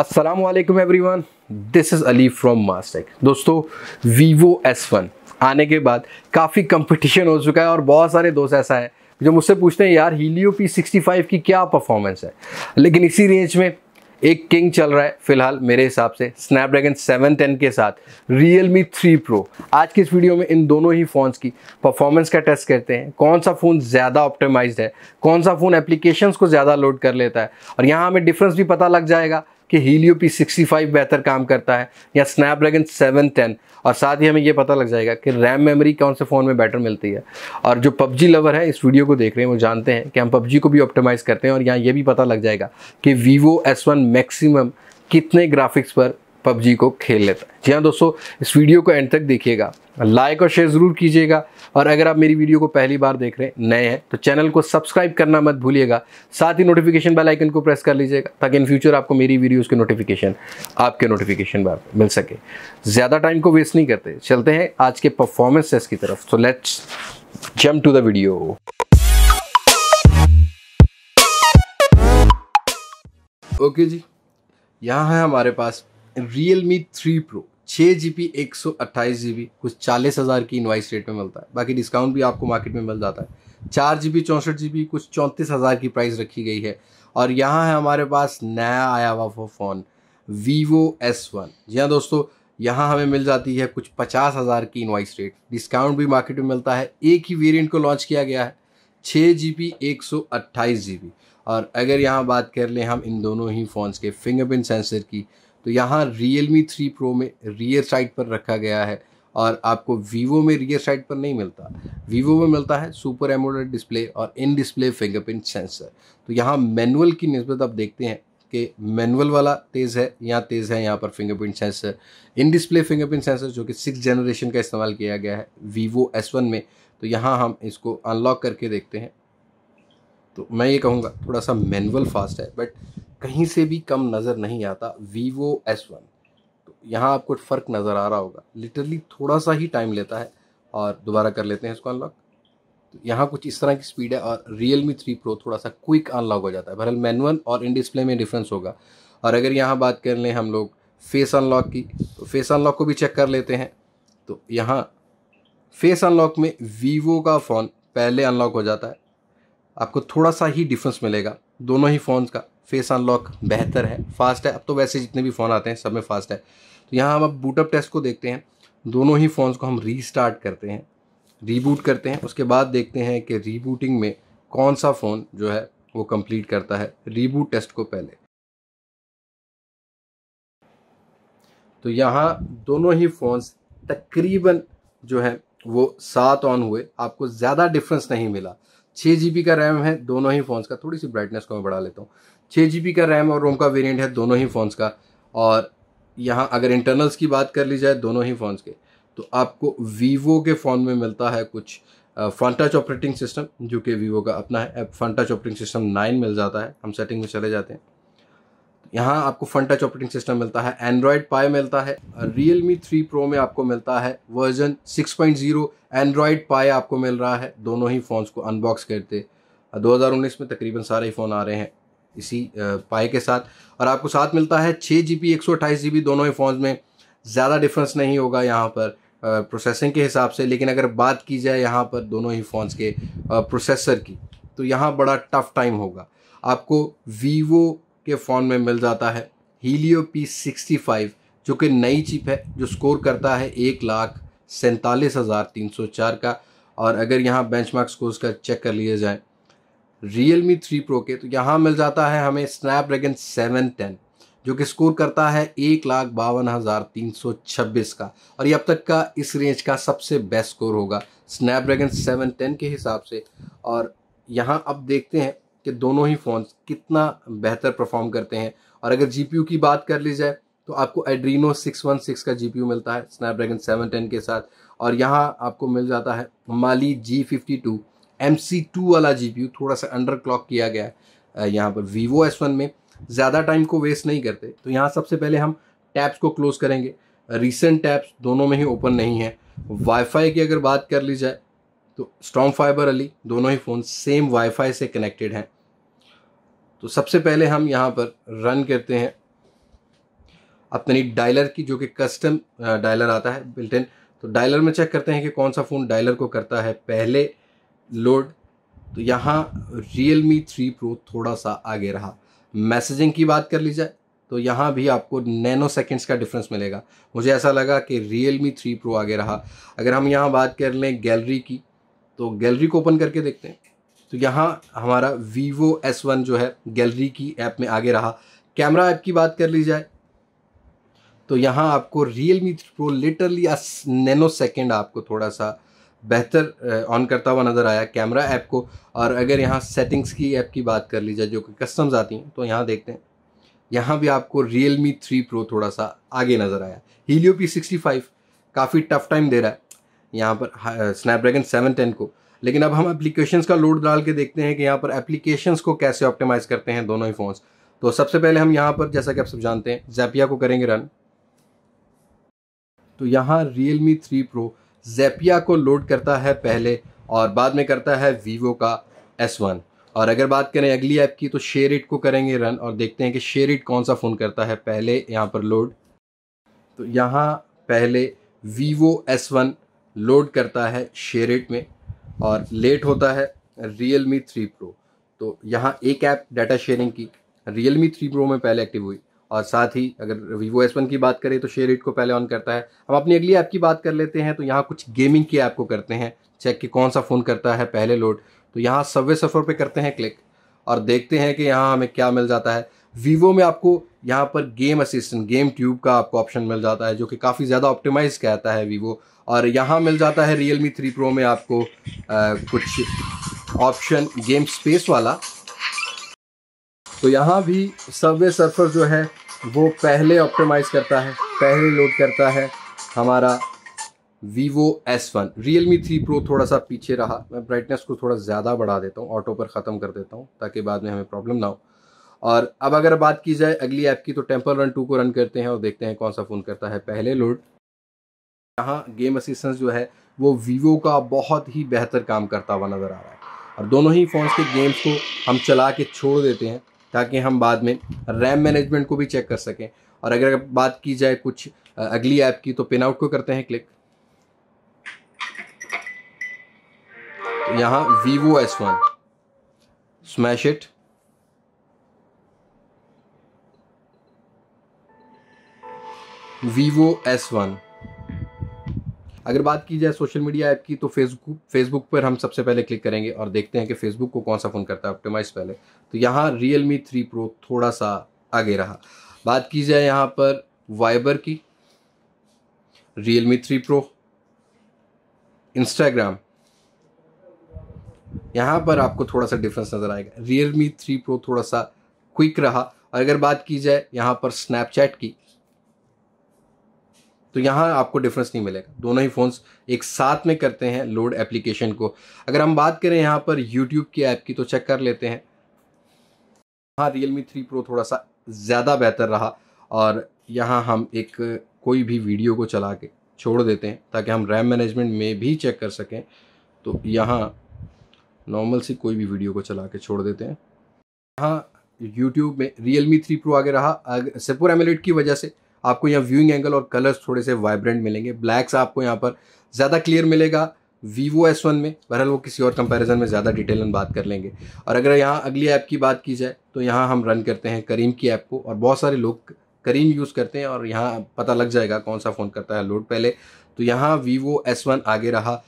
अस्सलाम वालेकुम everyone this is Ali from Mass Tech दोस्तों वीवो एस वन आने के बाद काफ़ी कंपटीशन हो चुका है और बहुत सारे दोस्त ऐसा है जो मुझसे पूछते हैं, यार हीलियो पी सिक्सटी फाइव की क्या परफॉर्मेंस है? लेकिन इसी रेंज में एक किंग चल रहा है, फ़िलहाल मेरे हिसाब से स्नैपड्रैगन 710 के साथ रियल मी थ्री प्रो आज की इस वीडियो में इन दोनों ही फ़ोन्स की परफॉर्मेंस का टेस्ट करते हैं। कौन सा फ़ोन ज़्यादा ऑप्टिमाइज्ड है? कौन सा फ़ोन एप्लीकेशंस को ज़्यादा लोड कर लेता है? और यहाँ हमें डिफरेंस भी पता लग जाएगा कि हीलियो पी सिक्सटी फाइव बेहतर काम करता है या स्नैपड्रैगन सेवन टेन और साथ ही हमें यह पता लग जाएगा कि रैम मेमोरी कौन से फ़ोन में बेटर मिलती है। और जो पबजी लवर है, इस वीडियो को देख रहे हैं, वो जानते हैं कि हम पबजी को भी ऑप्टिमाइज़ करते हैं और यहाँ ये भी पता लग जाएगा कि वीवो एस वन मैक्सिमम कितने ग्राफिक्स पर पबजी को खेल लेता है। जी हाँ दोस्तों, इस वीडियो को एंड तक देखिएगा। लाइक और शेयर ज़रूर कीजिएगा। और अगर आप मेरी वीडियो को पहली बार देख रहे हैं, नए हैं तो चैनल को सब्सक्राइब करना मत भूलिएगा। साथ ही नोटिफिकेशन बेल आइकन को प्रेस कर लीजिएगा, ताकि इन फ्यूचर आपको मेरी वीडियोज़ के नोटिफिकेशन आपके नोटिफिकेशन बार मिल सके। ज़्यादा टाइम को वेस्ट नहीं करते। चलते हैं आज के परफॉर्मेंस टेस्ट की तरफ़। तो let's jump to the video okay जी, यहाँ है हमारे पास रियल मी थ्री प्रो छः जी बी एक सौ अट्ठाईस जी बी कुछ चालीस हज़ार की इन्वाइस रेट में मिलता है। बाकी डिस्काउंट भी आपको मार्केट में मिल जाता है। चार जी बी चौंसठ जी बी कुछ चौंतीस हज़ार की प्राइस रखी गई है। और यहाँ है हमारे पास नया आया हुआ वो फ़ोन वीवो एस वन जी हाँ दोस्तों, यहाँ हमें मिल जाती है कुछ पचास हज़ार की इन्वाइस रेट डिस्काउंट भी मार्केट में मिलता है। एक ही वेरिएंट को लॉन्च किया गया है छः जी बी एक सौ अट्ठाईस जी बी और अगर यहाँ बात कर लें हम इन दोनों ही फ़ोन्स के फिंगरप्रिंट सेंसर की तो यहाँ रियल मी थ्री प्रो में रियर साइड पर रखा गया है और आपको वीवो में रियर साइड पर नहीं मिलता। वीवो में मिलता है सुपर एमोलेड डिस्प्ले और इन डिस्प्ले फिंगरप्रिंट सेंसर तो यहाँ मैनुअल की नस्बत आप देखते हैं कि मैनुअल वाला तेज़ है यहाँ तेज़ है यहाँ पर fingerprint sensor in display fingerprint sensor जो कि सिक्स जनरेशन का इस्तेमाल किया गया है वीवो एस वन में। तो यहाँ हम इसको अनलॉक करके देखते हैं। तो मैं ये कहूँगा थोड़ा सा मैनुअल फास्ट है बट कहीं से भी कम नज़र नहीं आता वीवो एस वन तो यहाँ आपको फ़र्क नज़र आ रहा होगा। लिटरली थोड़ा सा ही टाइम लेता है और दोबारा कर लेते हैं इसको अनलॉक तो यहाँ कुछ इस तरह की स्पीड है और रियल मी थ्री प्रो थोड़ा सा क्विक अनलॉक हो जाता है। बहरहाल मैनुअल और इन डिस्प्ले में डिफरेंस होगा। और अगर यहाँ बात कर लें हम लोग फेस अनलॉक की तो फेस अनलॉक को भी चेक कर लेते हैं। तो यहाँ फेस अनलॉक में वीवो का फ़ोन पहले अनलॉक हो जाता है। आपको थोड़ा सा ही डिफरेंस मिलेगा, दोनों ही फ़ोन्स का। फेस अनलॉक बेहतर है। फास्ट है। अब तो वैसे जितने भी फ़ोन आते हैं, सब में फास्ट है। तो यहाँ हम अब बूटअप टेस्ट को देखते हैं। दोनों ही फ़ोन्स को हम रीस्टार्ट करते हैं। रीबूट करते हैं। उसके बाद देखते हैं कि रीबूटिंग में कौन सा फ़ोन जो है, वो कंप्लीट करता है। रीबूट टेस्ट को पहले। तो यहाँ दोनों ही फ़ोन्स तकरीबन जो है, वो सात ऑन हुए। आपको ज़्यादा डिफरेंस नहीं मिला। छः जी का रैम है, दोनों ही फ़ोन्स का। थोड़ी सी ब्राइटनेस को मैं बढ़ा लेता हूँ। छः जी का रैम और रोम का वेरिएंट है दोनों ही फ़ोन्स का। और यहाँ अगर इंटरनल्स की बात कर ली जाए, दोनों ही फ़ोन्स के। तो आपको वीवो के फ़ोन में मिलता है कुछ फ्रंट टच ऑपरेटिंग सिस्टम जो कि वीवो का अपना है। Front touch operating system nine मिल जाता है। हम सेटिंग में चले जाते हैं। यहाँ आपको फ्रंट टच ऑपरेटिंग सिस्टम मिलता है। एंड्रॉयड पाई मिलता है। रियल मी थ्री प्रो में आपको मिलता है। वर्जन 6.0 पॉइंट एंड्रॉयड पाई आपको मिल रहा है। दोनों ही फ़ोन्स को अनबॉक्स करते। 2019 में तकरीबन सारे ही फ़ोन आ रहे हैं। इसी पाए के साथ। और आपको साथ मिलता है छः जी बी एक सौ अट्ठाईस जी बी दोनों ही फ़ोन में। ज़्यादा डिफरेंस नहीं होगा यहाँ पर प्रोसेसिंग के हिसाब से, लेकिन अगर बात की जाए यहाँ पर दोनों ही फ़ोन्स के प्रोसेसर की तो यहाँ बड़ा टफ टाइम होगा। आपको वीवो के फ़ोन में मिल जाता है हीलियो पी सिक्सटी फाइव जो कि नई चिप है, जो स्कोर करता है एक लाख सैंतालीस हज़ार तीन सौ चार का। और अगर यहाँ बेंचमार्क स्कोर्स का चेक कर लिए जाए रियल मी थ्री प्रो के तो यहाँ मिल जाता है हमें स्नैपड्रैगन सेवन टेन जो कि स्कोर करता है एक लाख बावन हज़ार तीन सौ छब्बीस का। और ये अब तक का इस रेंज का सबसे बेस्ट स्कोर होगा स्नैपड्रैगन सेवन टेन के हिसाब से। और यहाँ अब देखते हैं कि दोनों ही फ़ोन कितना बेहतर परफॉर्म करते हैं। और अगर जीपीयू की बात कर ली जाए तो आपको एड्रीनो 616 का जीपीयू मिलता है स्नैपड्रैगन 710 के साथ। और यहाँ आपको मिल जाता है Mali G fifty two M वाला GPU थोड़ा सा अंडर क्लॉक किया गया है यहाँ पर वीवो एस में। ज़्यादा टाइम को वेस्ट नहीं करते। तो यहाँ सबसे पहले हम टैब्स को क्लोज करेंगे। रिसेंट टैब्स दोनों में ही ओपन नहीं है। वाईफाई की अगर बात कर ली जाए तो स्ट्रॉन्ग फाइबर अली, दोनों ही फ़ोन सेम वाईफाई से कनेक्टेड हैं। तो सबसे पहले हम यहाँ पर रन करते हैं। अपनी डायलर की, जो कि कस्टम डायलर आता है बिल्ट इन तो डायलर में चेक करते हैं कि कौन सा फ़ोन डायलर को करता है। पहले लोड तो यहाँ रियल मी थ्री प्रो थोड़ा सा आगे रहा। मैसेजिंग की बात कर ली जाए तो यहाँ भी आपको नैनो सेकेंड्स का डिफरेंस मिलेगा। मुझे ऐसा लगा कि रियल मी थ्री प्रो आगे रहा। अगर हम यहाँ बात कर लें गैलरी की तो गैलरी को ओपन करके देखते हैं। तो यहाँ हमारा वीवो एस वन जो है गैलरी की ऐप में आगे रहा। कैमरा ऐप की बात कर ली जाए तो यहाँ आपको Realme three Pro literally nano second आपको थोड़ा सा बेहतर ऑन करता हुआ नज़र आया कैमरा ऐप को। और अगर यहाँ सेटिंग्स की ऐप की बात कर ली जाए जो कि कस्टम्स आती हैं तो यहाँ देखते हैं। यहाँ भी आपको रियल मी थ्री प्रो थोड़ा सा आगे नज़र आया। हीलियो पी सिक्सटी फाइव काफ़ी टफ टाइम दे रहा है यहाँ पर स्नैपड्रैगन सेवन टेन को। लेकिन अब हम एप्लीकेशंस का लोड डाल के देखते हैं कि यहाँ पर एप्लीकेशंस को कैसे ऑप्टिमाइज़ करते हैं दोनों ही फ़ोन्स तो सबसे पहले हम यहाँ पर, जैसा कि आप सब जानते हैं जैपिया को करेंगे रन तो यहाँ Realme three Pro Zapya को लोड करता है पहले और बाद में करता है वीवो का एस वन और अगर बात करें अगली ऐप की तो शेयर इट को करेंगे रन और देखते हैं कि शेयर इट कौन सा फ़ोन करता है पहले यहाँ पर लोड तो यहाँ पहले वीवो एस वन लोड करता है शेयर इट में और लेट होता है रियल मी थ्री प्रो तो यहाँ एक ऐप डाटा शेयरिंग की रियल मी थ्री प्रो में पहले एक्टिव हुई। और साथ ही अगर वीवो एस वन की बात करें तो शेयर इट को पहले ऑन करता है। हम अपनी अगली ऐप की बात कर लेते हैं तो यहाँ कुछ गेमिंग की ऐप को करते हैं। चेक कि कौन सा फ़ोन करता है पहले लोड तो यहाँ सबवे सफ़र पे करते हैं क्लिक और देखते हैं कि यहाँ हमें क्या मिल जाता है। वीवो में आपको यहाँ पर गेम असिस्टेंट गेम ट्यूब का आपको ऑप्शन मिल जाता है जो कि काफ़ी ज़्यादा ऑप्टिमाइज कहता है वीवो और यहाँ मिल जाता है रियल मी थ्री प्रो में आपको आ, कुछ ऑप्शन गेम स्पेस वाला। तो यहाँ भी सबवे सर्फर जो है, वो पहले ऑप्टिमाइज करता है, पहले लोड करता है हमारा Vivo S one Realme three Pro थोड़ा सा पीछे रहा। मैं ब्राइटनेस को थोड़ा ज़्यादा बढ़ा देता हूँ ऑटो पर ख़त्म कर देता हूँ, ताकि बाद में हमें प्रॉब्लम ना हो। और अब अगर बात की जाए अगली ऐप की तो टेंपल रन टू को रन करते हैं और देखते हैं कौन सा फ़ोन करता है पहले लोड यहाँ गेम असिस्टेंस जो है, वो वीवो का बहुत ही बेहतर काम करता हुआ नज़र आ रहा है। और दोनों ही फ़ोन्स के गेम्स को हम चला के छोड़ देते हैं। ताकि हम बाद में रैम मैनेजमेंट को भी चेक कर सकें। और अगर बात की जाए कुछ अगली ऐप की तो पिन आउट को करते हैं क्लिक। तो यहाँ Vivo S one. Smash it. Vivo S one. अगर बात की जाए सोशल मीडिया ऐप की तो फेसबुक फेसबुक पर हम सबसे पहले क्लिक करेंगे और देखते हैं कि फेसबुक को कौन सा फ़ोन करता है ऑप्टिमाइज पहले। तो यहाँ रियल मी थ्री प्रो थोड़ा सा आगे रहा। बात की जाए यहाँ पर वाइबर की। Realme three pro Instagram यहाँ पर आपको थोड़ा सा डिफरेंस नज़र आएगा। रियल मी थ्री प्रो थोड़ा सा क्विक रहा। और अगर बात की जाए यहाँ पर स्नैपचैट की तो यहाँ आपको डिफरेंस नहीं मिलेगा। दोनों ही फ़ोन्स एक साथ में करते हैं लोड एप्लीकेशन को। अगर हम बात करें यहाँ पर यूट्यूब की ऐप की तो चेक कर लेते हैं। हाँ रियल मी थ्री प्रो थोड़ा सा ज़्यादा बेहतर रहा और यहाँ हम एक कोई भी वीडियो को चला के छोड़ देते हैं, ताकि हम रैम मैनेजमेंट में भी चेक कर सकें। तो यहाँ नॉर्मल सी कोई भी वीडियो को चला के छोड़ देते हैं। यहाँ यूट्यूब में रियल मी थ्री प्रो आगे रहा। सेपोर एमलेट की वजह से आपको यहाँ व्यूइंग एंगल और कलर्स थोड़े से वाइब्रेंट मिलेंगे। ब्लैक्स आपको यहाँ पर ज़्यादा क्लियर मिलेगा वीवो एस वन में, बहरहाल वो किसी और कंपैरिजन में ज़्यादा डिटेल में बात कर लेंगे। और अगर यहाँ अगली ऐप की बात की जाए तो यहाँ हम रन करते हैं करीम की ऐप को और बहुत सारे लोग करीम यूज़ करते हैं और यहाँ पता लग जाएगा कौन सा फ़ोन करता है लोड पहले। तो यहाँ वीवो एस वन आगे रहा।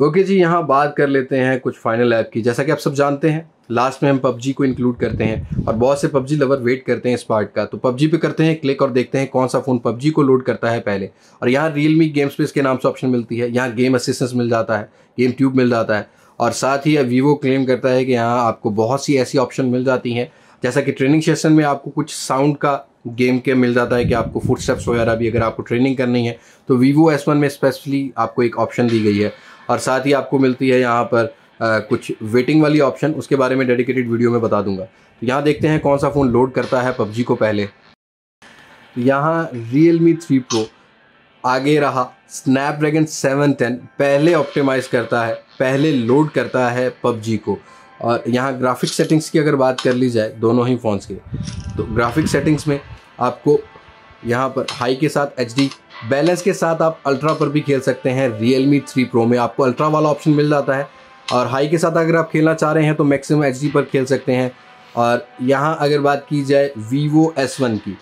ओके जी, यहाँ बात कर लेते हैं कुछ फाइनल ऐप की। जैसा कि आप सब जानते हैं लास्ट में हम पबजी को इंक्लूड करते हैं और बहुत से पबजी लवर वेट करते हैं इस पार्ट का। तो पबजी पे करते हैं क्लिक और देखते हैं कौन सा फ़ोन पबजी को लोड करता है पहले। और यहाँ रियल मी गेम स्पेस के नाम से ऑप्शन मिलती है। यहाँ गेम असिस्टेंस मिल जाता है गेम ट्यूब मिल जाता है। और साथ ही वीवो क्लेम करता है कि यहाँ आपको बहुत सी ऐसी ऑप्शन मिल जाती हैं। जैसा कि ट्रेनिंग सेशन में आपको कुछ साउंड का गेम के मिल जाता है कि आपको फुट स्टेप्स वगैरह भी अगर आपको ट्रेनिंग करनी है तो वीवो एस वन में स्पेशली आपको एक ऑप्शन दी गई है। और साथ ही आपको मिलती है यहाँ पर आ, कुछ वेटिंग वाली ऑप्शन उसके बारे में डेडिकेटेड वीडियो में बता दूँगा। तो यहाँ देखते हैं कौन सा फ़ोन लोड करता है पबजी को पहले। यहाँ रियल मी थ्री प्रो आगे रहा। स्नैपड्रैगन सेवन टेन पहले ऑप्टिमाइज करता है पहले लोड करता है पबजी को। और यहाँ ग्राफिक सेटिंग्स की अगर बात कर ली जाए दोनों ही फ़ोन्स के। तो ग्राफिक सेटिंग्स में आपको यहाँ पर हाई के साथ HD बैलेंस के साथ आप अल्ट्रा पर भी खेल सकते हैं। रियल मी थ्री प्रो में आपको अल्ट्रा वाला ऑप्शन मिल जाता है। और हाई के साथ अगर आप खेलना चाह रहे हैं तो मैक्सिमम एचडी पर खेल सकते हैं। और यहाँ अगर बात की जाए वीवो एस की,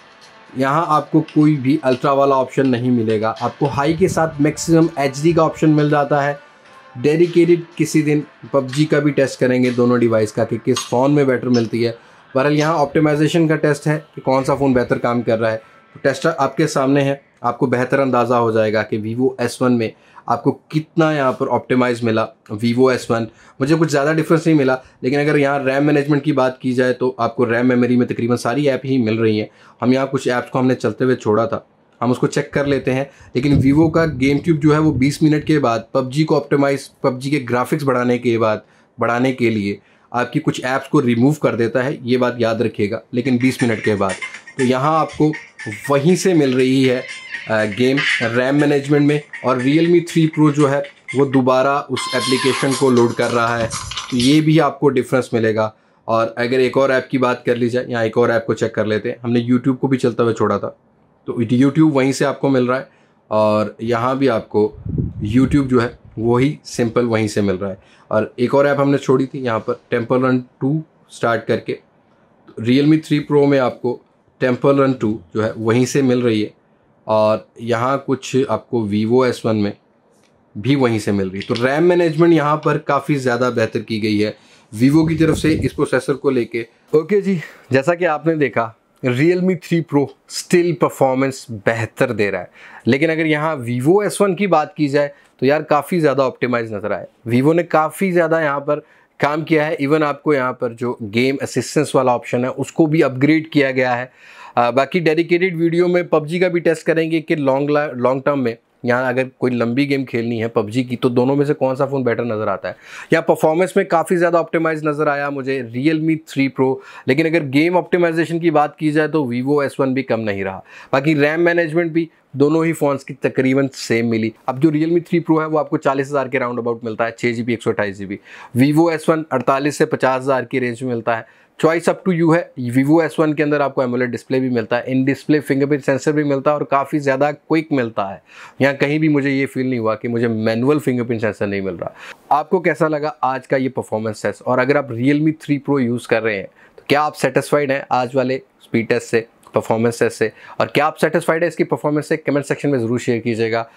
यहाँ आपको कोई भी अल्ट्रा वाला ऑप्शन नहीं मिलेगा। आपको हाई के साथ मैक्सिमम एच का ऑप्शन मिल जाता है। डेडिकेटेड किसी दिन पबजी का भी टेस्ट करेंगे दोनों डिवाइस का कि किस फ़ोन में बेटर मिलती है। बहरहाल यहाँ ऑप्टिमाइजेशन का टेस्ट है कि कौन सा फ़ोन बेहतर काम कर रहा है। तो टेस्ट आपके सामने है। आपको बेहतर अंदाज़ा हो जाएगा कि वीवो एस वन में आपको कितना यहाँ पर ऑप्टिमाइज मिला वीवो एस वन मुझे कुछ ज़्यादा डिफरेंस नहीं मिला, लेकिन अगर यहाँ रैम मैनेजमेंट की बात की जाए तो आपको रैम मेमोरी में तकरीबन सारी ऐप ही मिल रही हैं। हम यहाँ कुछ ऐप्स को हमने चलते हुए छोड़ा था। हम उसको चेक कर लेते हैं, लेकिन वीवो का गेम ट्यूब जो है वो 20 मिनट के बाद पबजी को ऑप्टिमाइज पबजी के ग्राफिक्स बढ़ाने के बाद, बढ़ाने के लिए आपकी कुछ ऐप्स को रिमूव कर देता है। ये बात याद रखिएगा, लेकिन 20 मिनट के बाद। तो यहाँ आपको वहीं से मिल रही है गेम रैम मैनेजमेंट में और रियल मी थ्री प्रो जो है, वो दोबारा उस एप्लीकेशन को लोड कर रहा है। तो ये भी आपको डिफरेंस मिलेगा। और अगर एक और ऐप की बात कर ली जाए यहाँ एक और ऐप को चेक कर लेते हैं, हमने यूट्यूब को भी चलता हुआ छोड़ा था। तो यूट्यूब वहीं से आपको मिल रहा है और यहाँ भी आपको यूट्यूब जो है वही सिंपल वहीं से मिल रहा है। और एक और ऐप हमने छोड़ी थी, यहाँ पर टेंपल रन टू स्टार्ट करके। रियल मी थ्री प्रो में आपको टेंपल रन टू जो है, वहीं से मिल रही है। और यहाँ कुछ आपको वीवो एस वन में भी वहीं से मिल रही है। तो रैम मैनेजमेंट यहाँ पर काफ़ी ज़्यादा बेहतर की गई है। वीवो की तरफ़ से इस प्रोसेसर को लेके। ओके जी, जैसा कि आपने देखा Realme three Pro still performance बेहतर दे रहा है। लेकिन अगर यहाँ वीवो एस वन की बात की जाए तो यार काफ़ी ज़्यादा ऑप्टिमाइज नज़र आए वीवो ने काफ़ी ज़्यादा यहाँ पर काम किया है। इवन आपको यहाँ पर जो गेम असिस्टेंस वाला ऑप्शन है, उसको भी अपग्रेड किया गया है। बाकी डेडिकेटेड वीडियो में पबजी का भी टेस्ट करेंगे कि लॉन्ग लॉन्ग टर्म में। यहाँ अगर कोई लंबी गेम खेलनी है, पबजी की तो दोनों में से कौन सा फ़ोन बेटर नज़र आता है? या परफॉर्मेंस में काफ़ी ज़्यादा ऑप्टिमाइज नज़र आया मुझे रियल मी थ्री प्रो लेकिन अगर गेम ऑप्टिमाइजेशन की बात की जाए तो वीवो एस वन भी कम नहीं रहा। बाकी रैम मैनेजमेंट भी दोनों ही फ़ोन्स की तकरीबन सेम मिली। अब जो रियल मी थ्री प्रो है, वो आपको चालीस हज़ार के राउंड अबाउट मिलता है छः जी बी एक सौ अट्ठाईस G B Vivo S one अड़तालीस से पचास हज़ार की रेंज में मिलता है। चॉइस अप टू यू है। वीवो एस वन के अंदर आपको एमोलेट डिस्प्ले भी मिलता है। इन डिस्प्ले फिंगरप्रिंट सेंसर भी मिलता है और काफ़ी ज़्यादा क्विक मिलता है। यहाँ कहीं भी मुझे ये फील नहीं हुआ कि मुझे मैनुअल फिंगरप्रिंट सेंसर नहीं मिल रहा। आपको कैसा लगा आज का ये परफॉर्मेंस टेस्ट और अगर आप Realme three pro use कर रहे हैं तो क्या आप सेटिस्फाइड हैं आज वाले स्पीड टेस्ट से परफॉर्मेंस टेस्ट से? और क्या आप सेटिस्फाइड है इसकी परफॉर्मेंस से? कमेंट सेक्शन में ज़रूर शेयर कीजिएगा।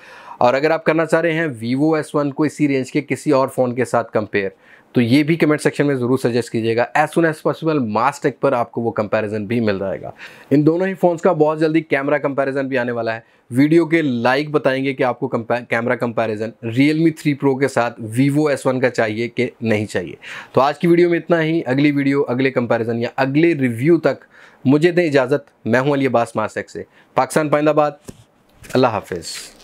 और अगर आप करना चाह रहे हैं वीवो एस वन को इसी रेंज के किसी और फ़ोन के साथ कंपेयर तो ये भी कमेंट सेक्शन में ज़रूर सजेस्ट कीजिएगा। As soon as possible Mass Tech पर आपको वो कंपैरिजन भी मिल जाएगा। इन दोनों ही फ़ोन्स का बहुत जल्दी कैमरा कंपैरिजन भी आने वाला है। वीडियो के लाइक बताएँगे कि आपको कैमरा कंपैरिजन Realme 3 Pro के साथ Vivo S1 का चाहिए कि नहीं चाहिए। तो आज की वीडियो में इतना ही। अगली वीडियो अगले कंपैरिजन या अगले रिव्यू तक मुझे दें इजाज़त। मैं हूँ अली अब्बास मासक से। पाकिस्तान पाइंदाबाद। अल्लाह हाफिज़।